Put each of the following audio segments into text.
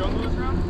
jungle this around?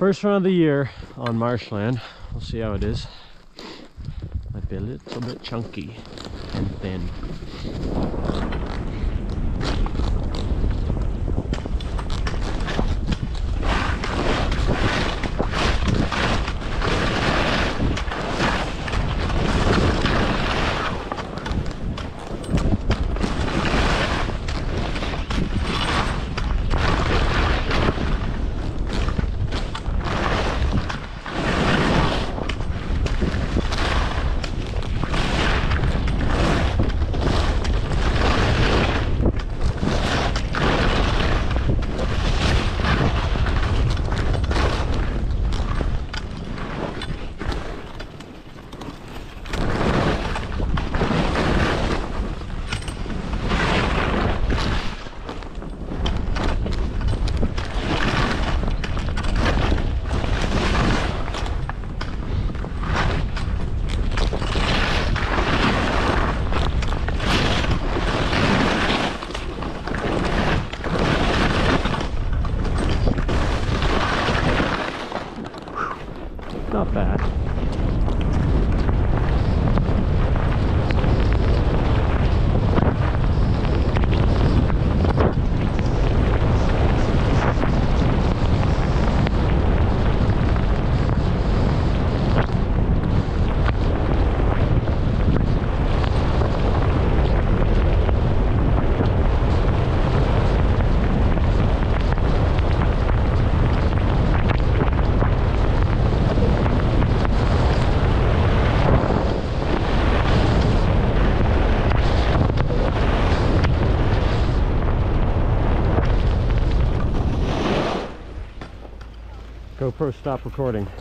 First run of the year on marshland. We'll see how it is. Might be a little bit chunky and thin. Bad. GoPro stop recording.